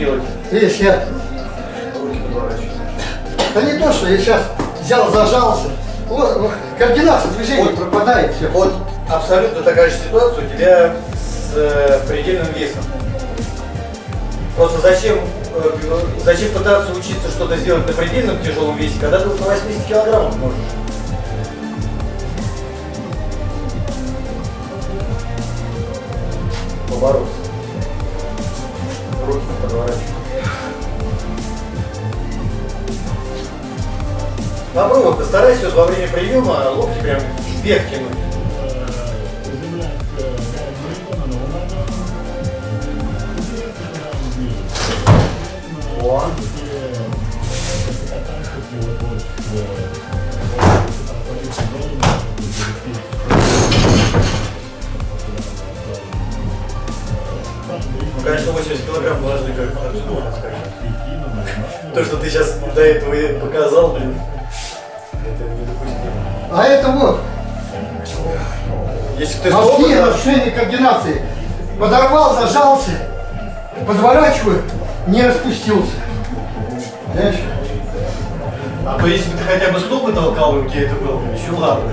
Делать. Видишь, я... Да не то, что я сейчас взял, зажался. Вот, вот, координация движения Вот. пропадает все. Вот абсолютно такая же ситуация у тебя с э, предельным весом. Просто зачем, э, зачем пытаться учиться что-то сделать на предельном тяжелом весе, когда ты на 80 килограммов можешь? Приема локти прям вверх тянуть. О. Ну, конечно, 80 килограмм должны как скажем. То, что ты сейчас до этого показал, блин. А это вот, Если ты мозги, снова, нарушение координации. Подорвал, зажался, подворачиваю, не распустился. Знаешь? а то если бы ты хотя бы стопы толкал, у тебя это было, еще ладно.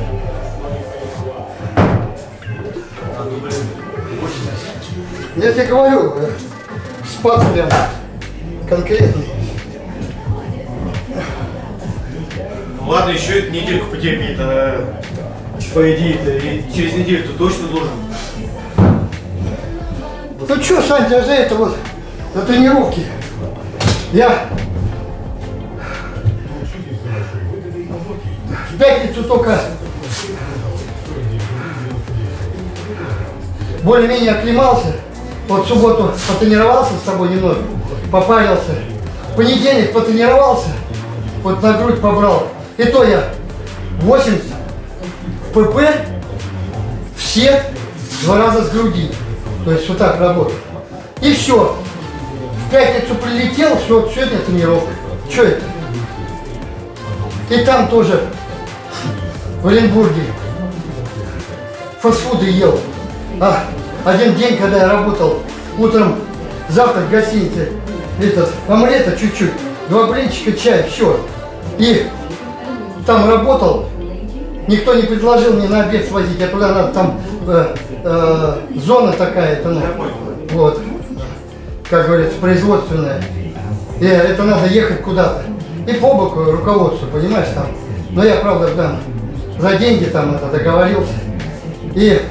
А то, блин, Я тебе говорю, э, спад прям конкретный. Ладно, еще эту недельку потерпит, а по идее-то и через неделю ты точно должен. Ну что, Сань, даже это вот на тренировке. Я в пятницу только более-менее оклемался. Вот в субботу потренировался с тобой немного, попарился. В понедельник потренировался, вот на грудь побрал. И то я 80 в ПП все два раза с груди. То есть вот так работаю. И все. В пятницу прилетел, все, сегодня тренировка. Что это? И там тоже в Оренбурге фастфуды ел. А, один день, когда я работал, утром завтрак в гостинице, этот, омлета чуть-чуть, два блинчика, чай, все. И там работал, никто не предложил мне на обед свозить, я туда надо, там э, э, зона такая, это, ну, вот, как говорится, производственная. И это надо ехать куда-то. И по боку руководству, понимаешь, там. Но я, правда, там за деньги там это договорился. И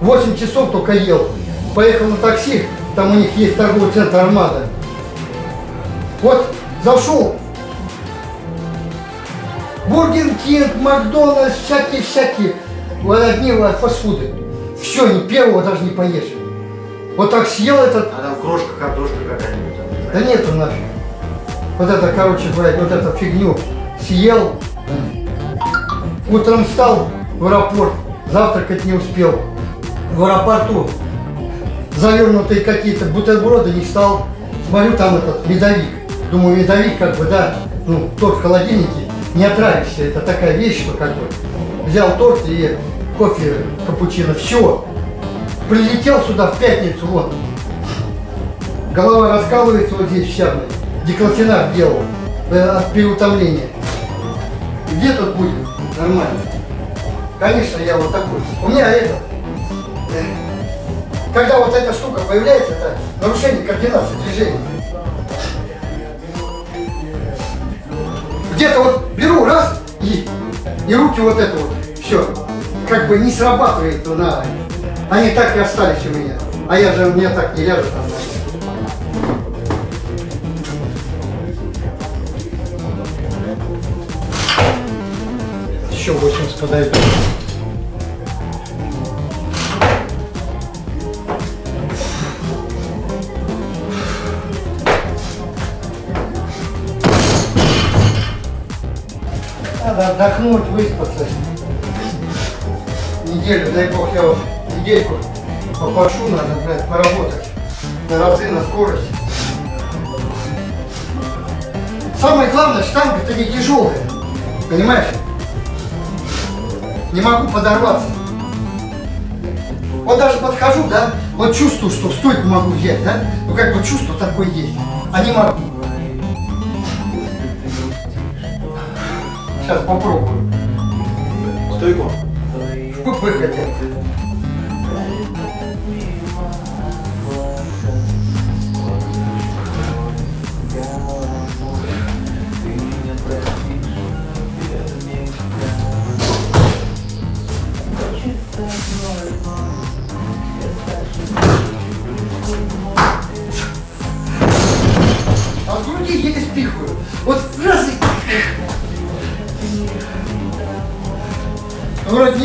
8 часов только ел. Поехал на такси, там у них есть торговый центр «Армада». Вот зашел. Бургер Кинг, Макдональдс, всякие-всякие. Вот одни вот фастфуды. Все, ни первого даже не поешь. Вот так съел этот, А там крошка, картошка какая-нибудь. да знаю. нету нафиг. Вот это, короче говоря, вот эту фигню съел. Утром встал в аэропорт, завтракать не успел. В аэропорту завернутые какие-то бутерброды не стал. Смотрю, там этот медовик. Думаю, медовик как бы, да, ну, торт в холодильнике, не отравишься. Это такая вещь, что как бы. Взял торт и кофе капучино. Все. Прилетел сюда в пятницу, вот. Голова раскалывается вот здесь вся, блядь. Деклотинат делал от переутомления. Где тут будет нормально? Конечно, я вот такой. У меня это... э, Когда вот эта штука появляется, это нарушение координации движения. Где-то вот беру раз и, и руки вот это вот, все, как бы не срабатывает на... Они так и остались у меня. А я же, у меня так не ляжет там. Еще 80 подойдет. Отдохнуть, выспаться. Неделю, дай бог, я вот недельку попашу, надо, блядь, поработать. На разы, на скорость. Самое главное, штанга-то не тяжелая. Понимаешь? Не могу подорваться. Вот даже подхожу, да, вот чувствую, что стойку могу взять, да, ну как бы чувство такое есть, а не могу. Сейчас попробую. Стойку. В ПП хотя бы.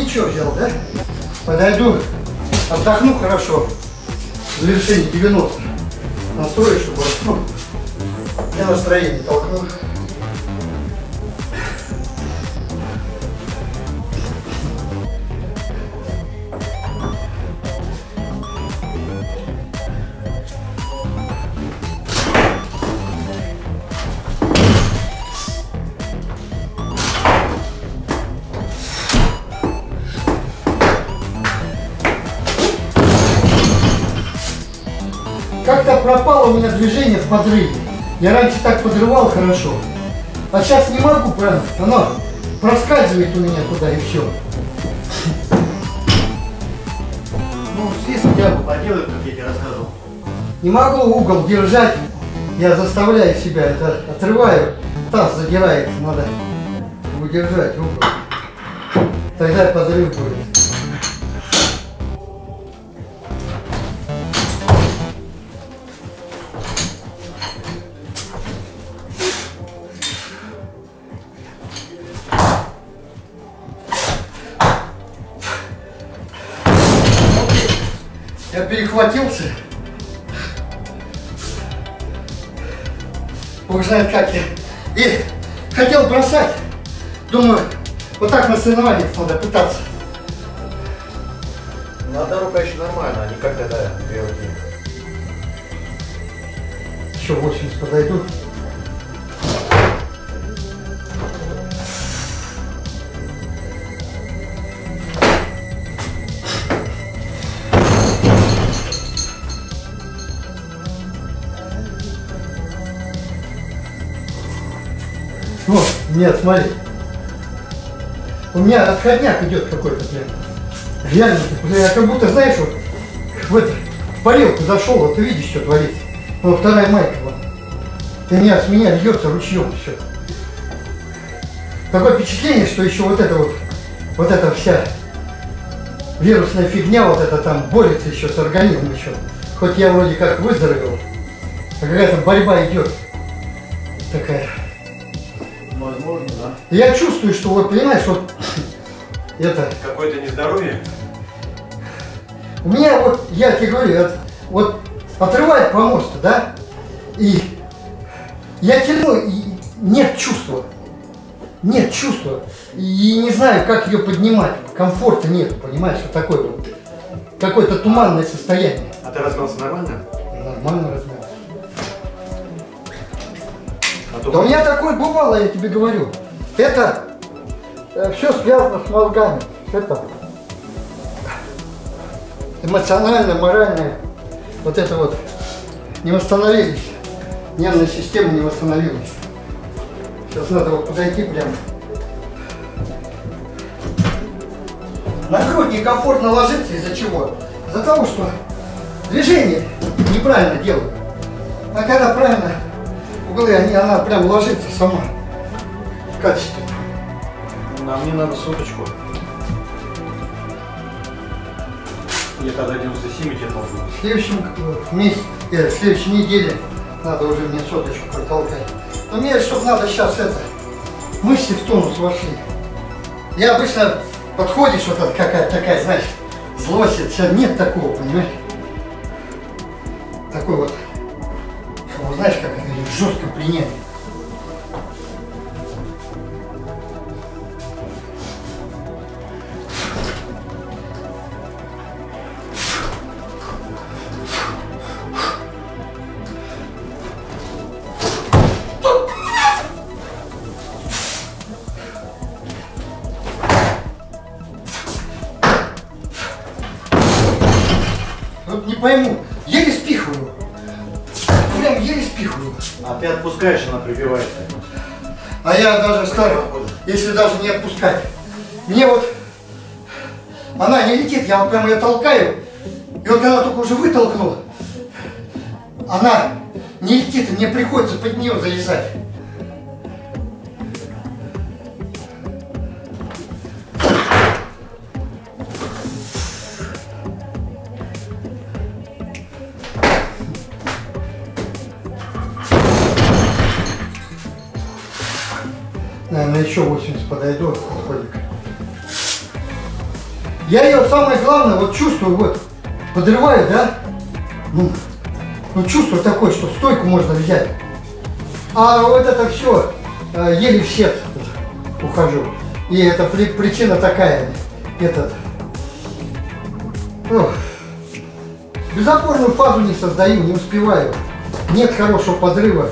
Ничего взял, да? Подойду, отдохну хорошо. В завершении 90. Настрою, чтобы ну, для настроения толкнул. Как-то пропало у меня движение в подрыве. Я раньше так подрывал хорошо. А сейчас не могу, прям. Оно проскальзывает у меня туда и все. Ну, здесь я бы поделаю, как я тебе рассказывал. Не могу угол держать. Я заставляю себя, это отрываю. Таз задирается, надо удержать угол. Тогда подрыв будет. Знает как я. И хотел бросать. Думаю, вот так на соревнованиях надо пытаться. Ну, одна рука еще нормально, а не как тогда две руки. Еще 80 подойду. Нет, смотри. У меня отходняк идет какой-то прям. Реально, я как будто, знаешь, вот в, это, парилку зашел, вот ты видишь, что творится. Вот вторая майка вот. Ты меня с меня льется ручьем все. Такое впечатление, что еще вот это вот, вот эта вся вирусная фигня, вот это там борется еще с организмом еще. Хоть я вроде как выздоровел, а какая-то борьба идет. Я чувствую, что вот, понимаешь, вот это, Какое-то нездоровье. у меня вот, я тебе говорю, от- вот отрывает по мосту, да, и я тяну, и нет чувства, нет чувства, и не знаю, как ее поднимать, комфорта нет, понимаешь, вот такое вот, какое-то туманное состояние. А ты размялся нормально? Нормально размялся. А то Да у меня такое бывало, я тебе говорю. Это все связано с мозгами. Это эмоционально, морально. Вот это вот не восстановились. Нервная система не восстановилась. Сейчас надо вот подойти прямо. На грудь некомфортно ложиться из-за чего? Из-за того, что движение неправильно делаю. А когда правильно углы, они, она прям ложится сама. Качественно. Нам не надо соточку. Я тогда 97 тебе должен. В следующем э, месяце, э, в следующей неделе надо уже мне соточку протолкать. Но мне, чтобы надо сейчас это, мысли в тонус вошли. Я обычно подходишь, вот это какая-то такая, знаешь, злость, это нет такого, понимаешь? Такой вот, что, знаешь, как это, жестко принять. Даже не отпускать. Мне вот она не летит, я вот прямо ее толкаю. И вот когда только уже вытолкнул, она не летит, и мне приходится под нее залезать. Наверное, еще 80 подойду, ходик. Я ее, самое главное, вот чувствую, вот, подрываю, да? Ну, ну чувство такое, что стойку можно взять. А вот это все, еле в сет ухожу. И это при, причина такая, этот, ох, безопорную фазу не создаю, не успеваю. Нет хорошего подрыва.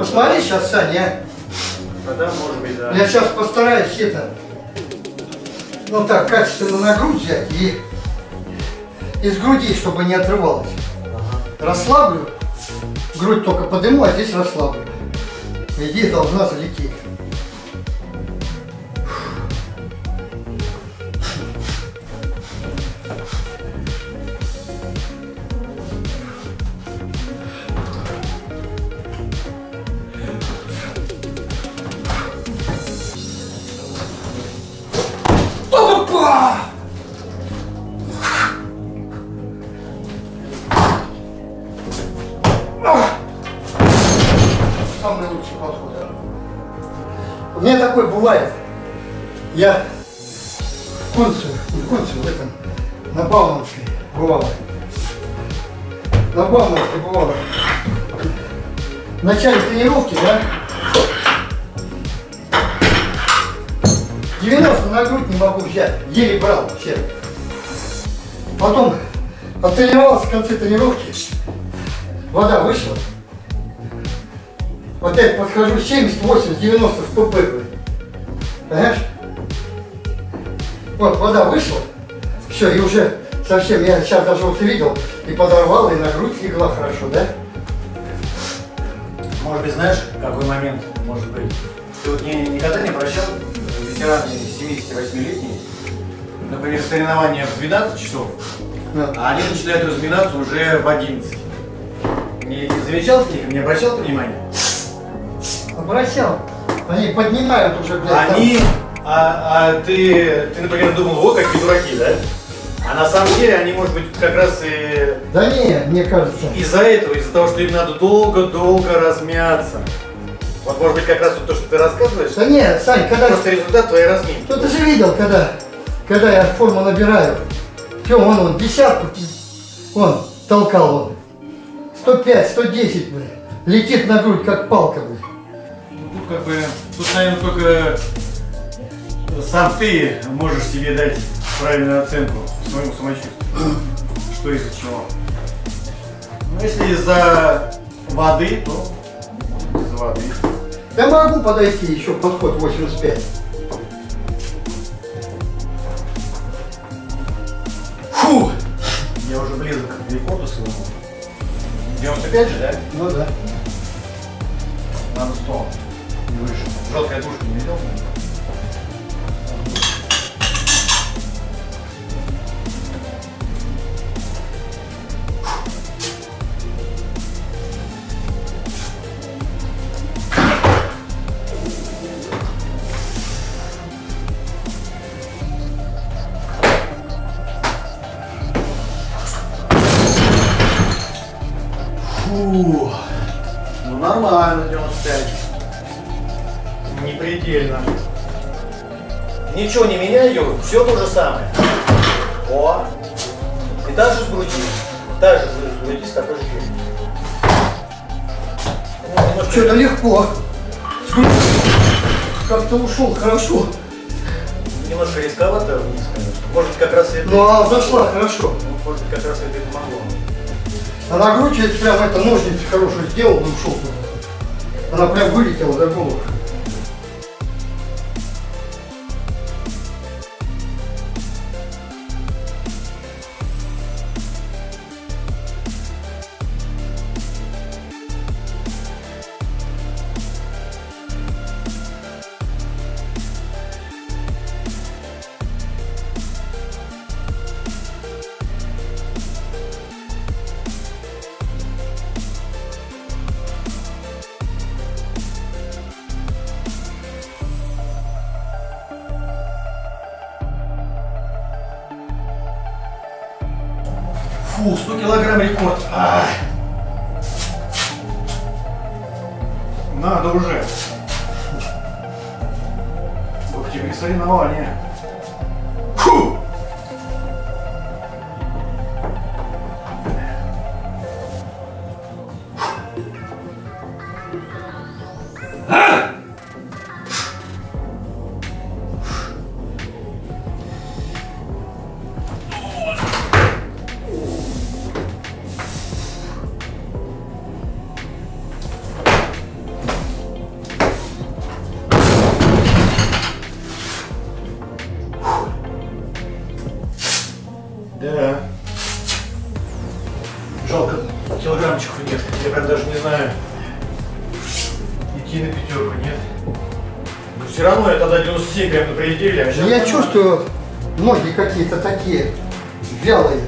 Посмотри сейчас, Саня. А да, может быть, да. Я сейчас постараюсь это, ну так, качественно на грудь взять и из груди, чтобы не отрывалось. Расслаблю, грудь только подниму, а здесь расслаблю. Иди, должна залететь. Самый лучший подход. У меня такой бывает. Я в концу, не в концу, в этом, на Бауманской бывало. На Бауманской бывало. В начале тренировки, да, 90 на грудь не могу взять, еле брал вообще. Потом оттренировался в конце тренировки, вода вышла. Опять подхожу 70, 80, 90 в ПП. Понимаешь? Вот вода вышла, все, и уже совсем, я сейчас даже вот видел, и подорвал, и на грудь легла хорошо, да? Может быть, знаешь, какой момент может быть? Ты вот не, никогда не прощал ветераны 78-летние, например, соревнования в 12 часов, Да. а они начинают разминаться уже в 11. Не, не замечал таких, не обращал внимания? Обращал. Они поднимают уже, блядь, там. Они, а, а ты, ты, например, думал, вот какие дураки, да? А на самом деле они, может быть, как раз и Да не, мне кажется. из-за этого, из-за того, что им надо долго-долго размяться. Вот, может быть, как раз вот то, что ты рассказываешь, Да не, Сань, когда... просто результат твоей разминки. Ну ты же видел, когда, когда я форму набираю. Тем, он, он, десятку, он, толкал он. 105, 110, блин. Летит на грудь, как палка, блин. Как бы, тут, наверное, только сам ты можешь себе дать правильную оценку своему самочувствию. Что из-за чего. Ну, если из-за воды, то из-за воды. Я могу подойти еще подход 85. Фу! Я уже близок к рекорду своему. 95 же, да? Ну да. Надо 100. Жесткая тушка не видел? Ничего не меняю, все то же самое. О! И так же с груди. Так же с груди с такой же фигней. Ну, немножко- Что-то легко. Как-то ушел хорошо. Немножко рисковато вниз, конечно. Может как раз это... Ну а зашла хорошо. Может как раз это и помогло. А на грудь я прям это ножницы хорошую сделал и ушел. Она прям вылетела за голову. Фу, 100 килограмм рекорд. Ай. Надо 97 прям на пределе, а сейчас... Я чувствую, ноги какие-то такие вялые.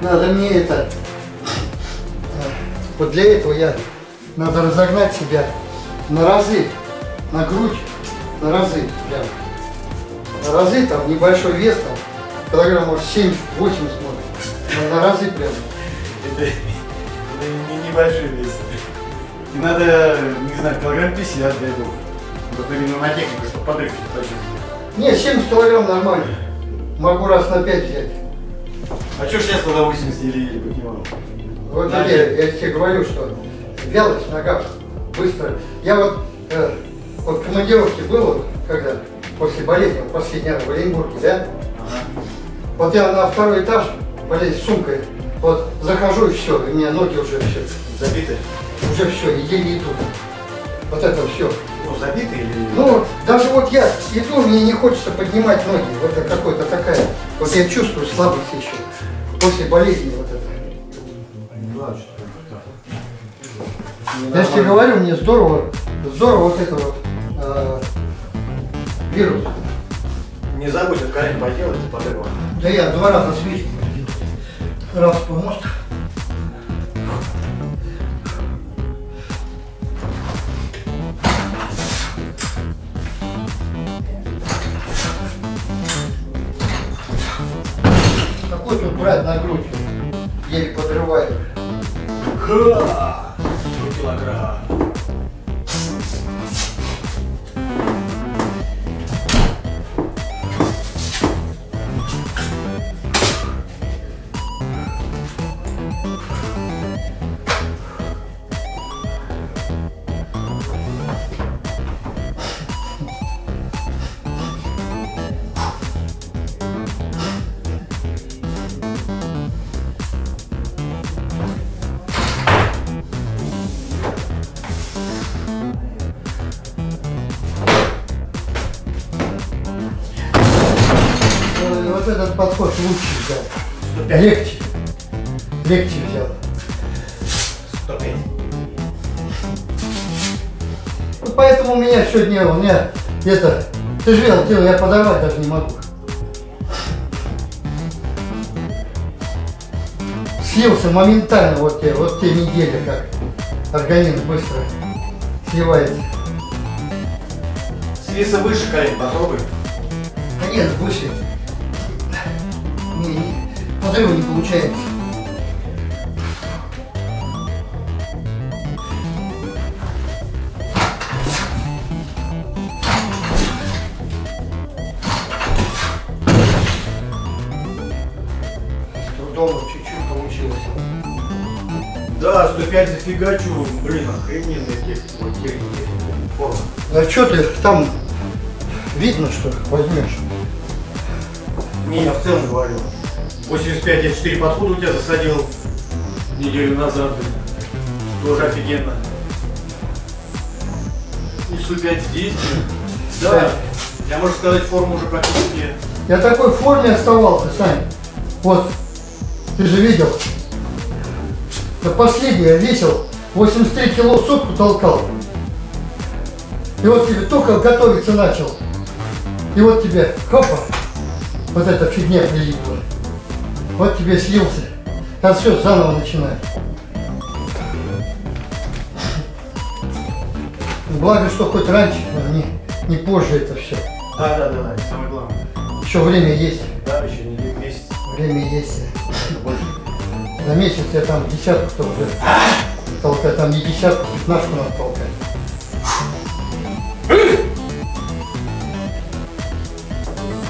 Надо мне это... Вот для этого я... Надо разогнать себя на разы, на грудь, на разы прям. На разы там небольшой вес там, килограммов 7-8 смотрит. На, разы прям. Это, это не небольшой вес. И надо, не знаю, килограмм 50 для этого. Вот именно на технику, чтобы подрыхлить почувствовать. Не, 70 килограмм нормально. Могу раз на 5 взять. А что ж сейчас тогда 80 или еле поднимал? Вот я, я тебе говорю, что вялость в ногах, быстро. Я вот, э, вот в командировке был, вот, когда после болезни, последний раз в Оренбурге, да? Вот я на второй этаж, болезнь с сумкой, вот захожу и все, у меня ноги уже все, Забиты? Уже все, и еле идут. Вот это все. Ну, забиты или... Ну, даже вот я иду, мне не хочется поднимать ноги. Вот это какой-то такая. Вот я чувствую слабость еще. После болезни вот это. Я же тебе говорю, мне здорово, здорово вот это вот э, вирус. Не забудь колен поделать и подрыва. Да я два раза свистнул. Раз по мосту. Какой брать на грудь? Еле подрываю. Ха! 100 килограмм. Меня сегодня, у меня это, ты же видел, тело я подорвать даже не могу. Слился моментально вот те, вот те недели, как организм быстро сливается. Свиса выше колен попробуй. Да нет, выше. Не, не, подрыва не получается. Да, 105 зафигачу, блин, охрененные техники, вот техники, форма. А что ты там видно, что возьмешь? Не, я в целом говорю. 85 я 4 подхода у тебя засадил неделю назад. Тоже офигенно. И 105 здесь. Да, я, можно сказать, форму уже практически... Я такой в форме оставался, Сань. Вот, ты же видел. Это последний я весил 83 кило в сутку толкал. И вот тебе только готовиться начал. И вот тебе, хопа, вот эта фигня прилипла. Вот тебе слился. А все, заново начинай. Благо, что хоть раньше, а не, не позже это все. Да, да, да, да, самое главное. Еще время есть. Да, еще не месяц. Время есть. За месяц я там десятку-то уже толкаю. Там не десятку, пятнашку надо толкать.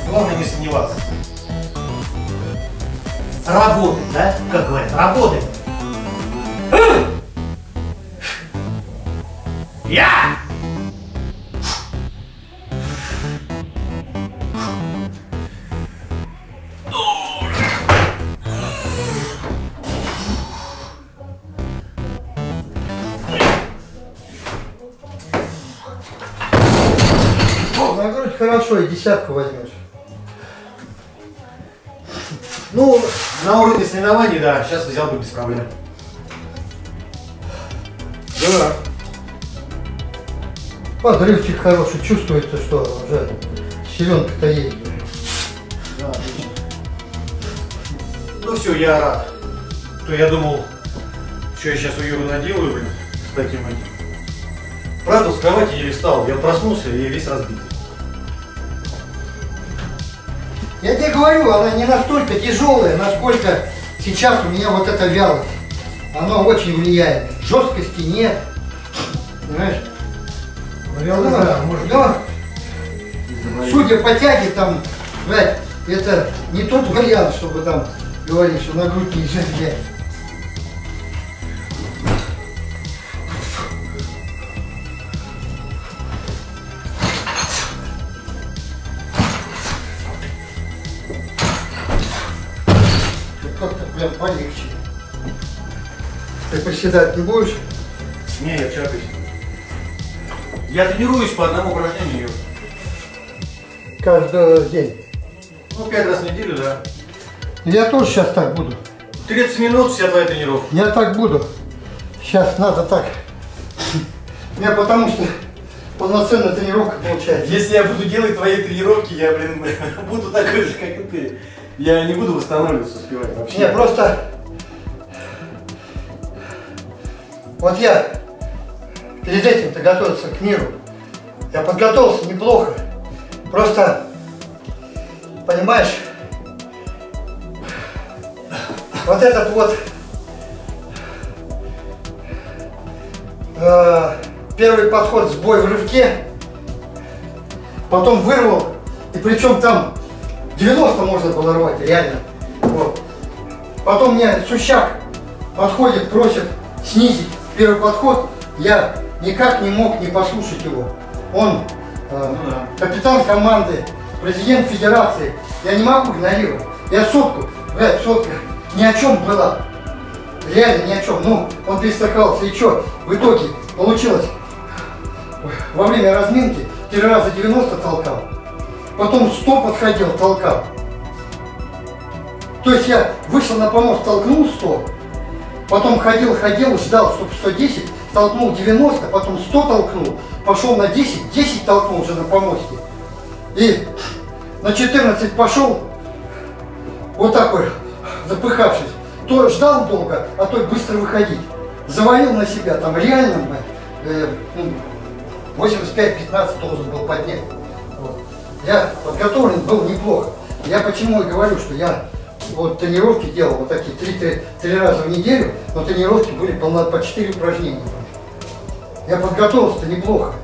Главное не сомневаться. Работать, да? Как говорят, работать. Я! Десятку возьмешь. Ну, на уровне соревнований, да, сейчас взял бы без проблем. Да. Подрывчик хороший, чувствуется, что уже селенка-то есть. Да. Ну все, я рад. То я думал, что я сейчас у Юры наделаю, блин, с таким этим. Правда, с кровати еле встал. Я проснулся и весь разбитый. Я тебе говорю, она не настолько тяжелая, насколько сейчас у меня вот эта вялость. Оно очень влияет. Жесткости нет. Понимаешь? Вялость, да, может. но, судя по тяге, там, блядь, это не тот вариант, чтобы там говорить, что на грудь нельзя взять. Приседать не будешь? Не, я вчера. Я тренируюсь по одному упражнению. Каждый день. Ну, пять раз в неделю, да. Я тоже сейчас так буду. 30 минут вся твоя тренировка. Я так буду. Сейчас надо так. Меня потому что полноценная тренировка получается. Если я буду делать твои тренировки, я, блин, буду такой же, как и ты. Я не буду восстанавливаться успевать вообще. Не, просто... Вот я перед этим-то готовился к миру. Я подготовился неплохо. Просто, понимаешь, вот этот вот э, первый подход сбой в рывке, потом вырвал, и причем там 90 можно было рвать, реально. Вот. Потом мне Сущак подходит, просит снизить первый подход. Я никак не мог не послушать его. Он э, Ну да. капитан команды, президент федерации. Я не могу игнорировать. Я сотку, блядь, сотка, ни о чем была. Реально ни о чем. Ну, он пристакался. И что? В итоге получилось во время разминки три раза 90 толкал. Потом 100 подходил, толкал. То есть я вышел на помост, толкнул 100, потом ходил, ходил, ждал, чтобы 110, толкнул 90, потом 100 толкнул, пошел на 10, 10 толкнул уже на помосте. И на 14 пошел, вот такой, запыхавшись. То ждал долго, а то быстро выходить. Завалил на себя, там реально, э, ну, 85-15 должен был поднять. Вот. Я подготовлен был неплохо. Я почему и говорю, что я вот тренировки делал вот такие три, три, три раза в неделю, но тренировки были полно, по 4 упражнения. Я подготовился-то неплохо.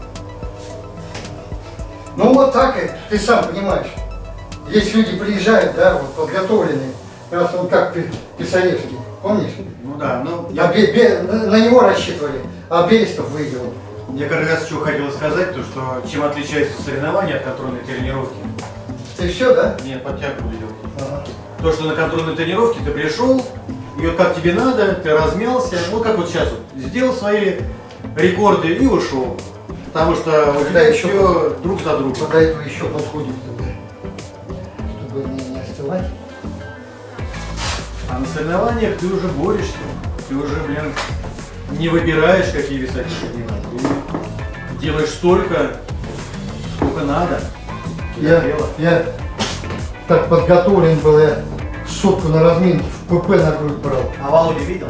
Ну вот так, и ты сам понимаешь. Есть люди приезжают, да, вот подготовленные. раз он как Пи- Писаревский, помнишь? Ну да, ну А Бе- Бе- на него рассчитывали, а Берестов выиграл. Я как раз что хотел сказать, то что чем отличается соревнование от контрольной тренировки. Ты все, да? Нет, подтягиваю. Ага. То, что на контрольной тренировке ты пришел, и вот как тебе надо, ты размялся, ну как вот сейчас вот, сделал свои рекорды и ушел. Потому что у тебя еще все друг за другом. Подойду еще подходит, чтобы, чтобы не, не остывать. А на соревнованиях ты уже борешься. Ты уже, блин, не выбираешь, какие веса тебе поднимать. Ты делаешь столько, сколько надо. Я, я так подготовлен был, я сотку на разминке в ПП на грудь брал. А Володя видел?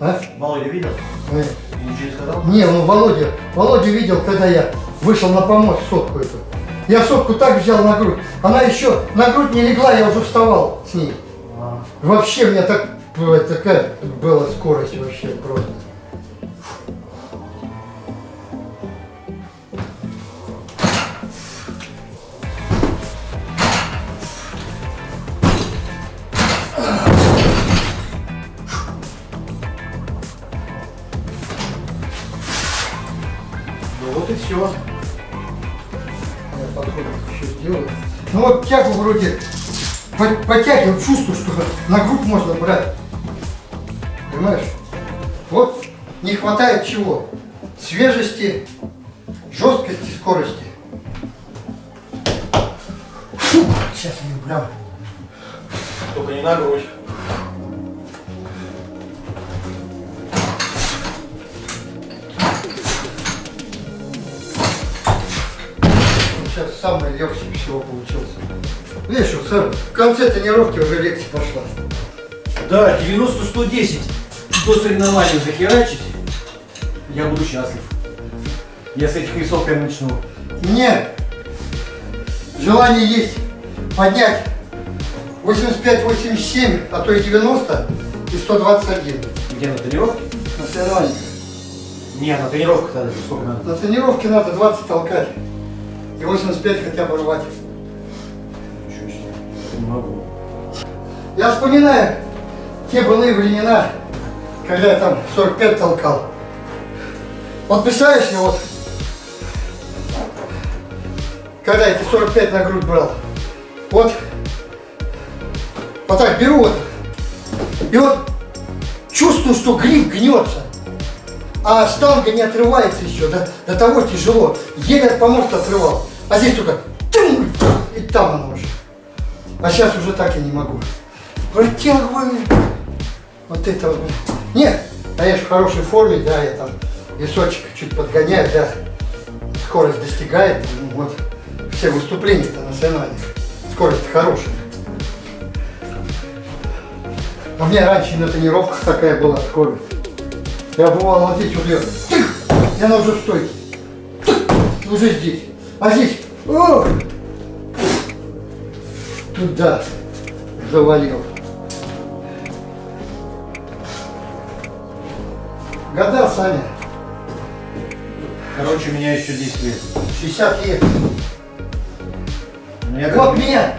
А? Володя видел? Э, И ничего не сказал? Не, ну Володя, Володя видел, когда я вышел на помощь сотку эту. Я сотку так взял на грудь. Она еще на грудь не легла, я уже вставал с ней. А. Вообще у меня так такая была скорость вообще просто. Ну вот тягу вроде по- подтягиваю, чувствую, что на грудь можно брать. Понимаешь? Вот не хватает чего? Свежести, жесткости, скорости. Фу, сейчас я прям. Только не на грудь. Конце тренировки уже легче пошла. Да, 90-110 до соревнований захерачить, я буду счастлив. Я с этих весов начну. Нет. Желание есть поднять 85-87, а то и 90 и 121 Где на тренировке? на соревнованиях. Не, на тренировках тогда сколько надо? На тренировке надо 20 толкать и 85 хотя бы рвать. Могу. Я вспоминаю те былые времена, когда я там 45 толкал. Вот представляешь, вот, когда эти 45 на грудь брал, вот, вот так беру вот, и вот чувствую, что гриф гнется, а штанга не отрывается еще, до, до того тяжело, еле от помоста отрывал, а здесь только и там оно уже. А сейчас уже так я не могу. Протягиваю. Вот это вот. Нет, а я в хорошей форме, да, я там весочек чуть подгоняю, да, скорость достигает, ну, вот, все выступления-то на соревнованиях, скорость хорошая. У меня раньше на тренировках такая была скорость. Я бывал вот здесь вот ее, тых, и она уже в стойке, уже здесь. А здесь, о, туда завалил. Года, Саня, Короче, меня еще 10 лет. 60 лет. Ну, я Вот как- мне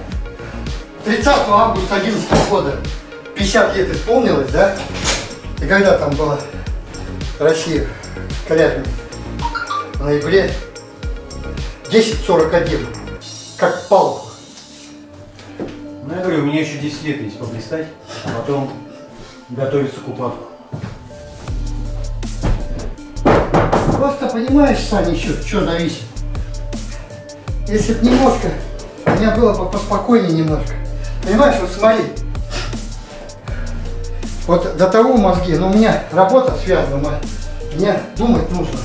30 августа 11 года 50 лет исполнилось, да? И когда там была Россия в Калябине? В ноябре 10.41. Как палку. У меня еще 10 лет есть поблистать, а потом готовиться к упадку. Просто понимаешь, Саня, еще что зависит. Если бы немножко, у меня было бы поспокойнее немножко. Понимаешь, вот смотри. Вот до того мозги, но у меня работа связана, мне думать нужно.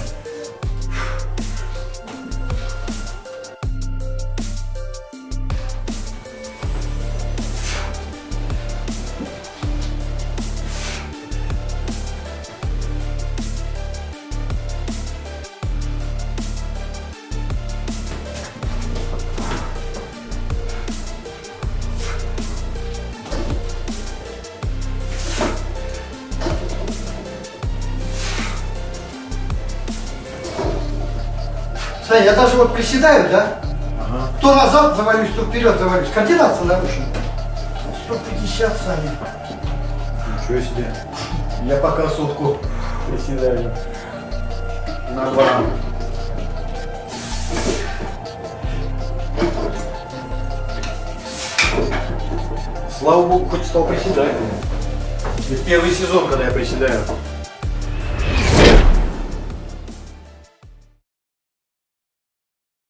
Я даже вот приседаю, да? Ага. То назад завалюсь, то вперед завалюсь. Координация нарушена. 150 сами. Ничего себе. Я пока сутку приседаю. На два. Слава богу, хоть стал приседать. Это первый сезон, когда я приседаю.